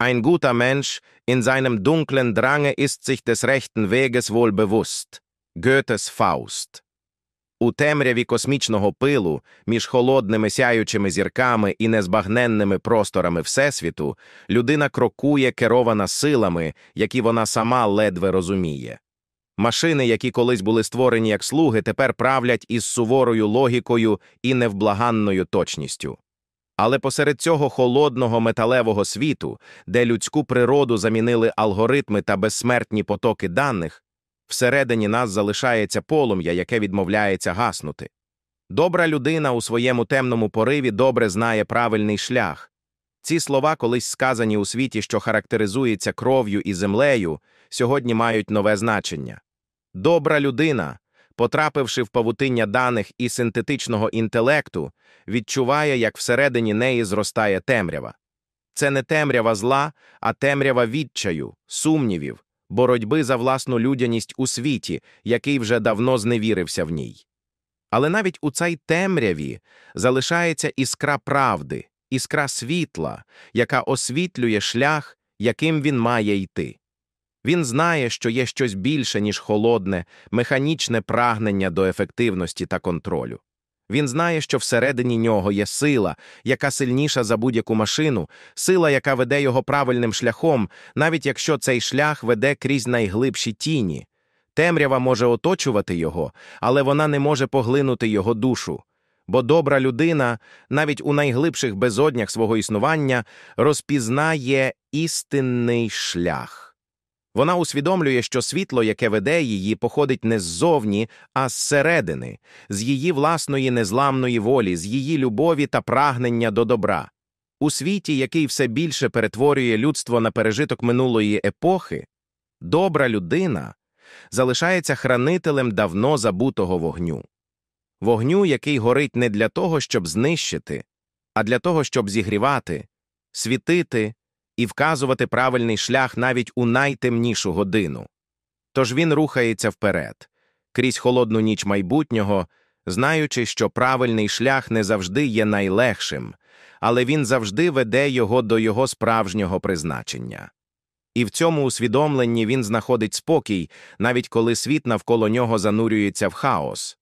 Ein guter Mensch in seinem dunklen Drange ist sich des rechten Weges wohl bewusst. Гетес Фауст. У темряві космічного пилу між холодними сяючими зірками і незбагненними просторами Всесвіту людина крокує, керована силами, які вона сама ледве розуміє. Машини, які колись були створені як слуги, тепер правлять із суворою логікою і невблаганною точністю. Але посеред цього холодного металевого світу, де людську природу замінили алгоритми та безсмертні потоки даних, всередині нас залишається полум'я, яке відмовляється гаснути. Добра людина у своєму темному пориві добре знає правильний шлях. Ці слова, колись сказані у світі, що характеризується кров'ю і землею, сьогодні мають нове значення. Добра людина, потрапивши в павутиння даних і синтетичного інтелекту, відчуває, як всередині неї зростає темрява. Це не темрява зла, а темрява відчаю, сумнівів, боротьби за власну людяність у світі, який вже давно зневірився в ній. Але навіть у цій темряві залишається іскра правди, іскра світла, яка освітлює шлях, яким він має йти. Він знає, що є щось більше, ніж холодне, механічне прагнення до ефективності та контролю. Він знає, що всередині нього є сила, яка сильніша за будь-яку машину, сила, яка веде його правильним шляхом, навіть якщо цей шлях веде крізь найглибші тіні. Темрява може оточувати його, але вона не може поглинути його душу. Бо добра людина, навіть у найглибших безоднях свого існування, розпізнає істинний шлях. Вона усвідомлює, що світло, яке веде її, походить не ззовні, а зсередини, з її власної незламної волі, з її любові та прагнення до добра. У світі, який все більше перетворює людство на пережиток минулої епохи, добра людина залишається хранителем давно забутого вогню. Вогню, який горить не для того, щоб знищити, а для того, щоб зігрівати, світити і вказувати правильний шлях навіть у найтемнішу годину. Тож він рухається вперед, крізь холодну ніч майбутнього, знаючи, що правильний шлях не завжди є найлегшим, але він завжди веде його до його справжнього призначення. І в цьому усвідомленні він знаходить спокій, навіть коли світ навколо нього занурюється в хаос.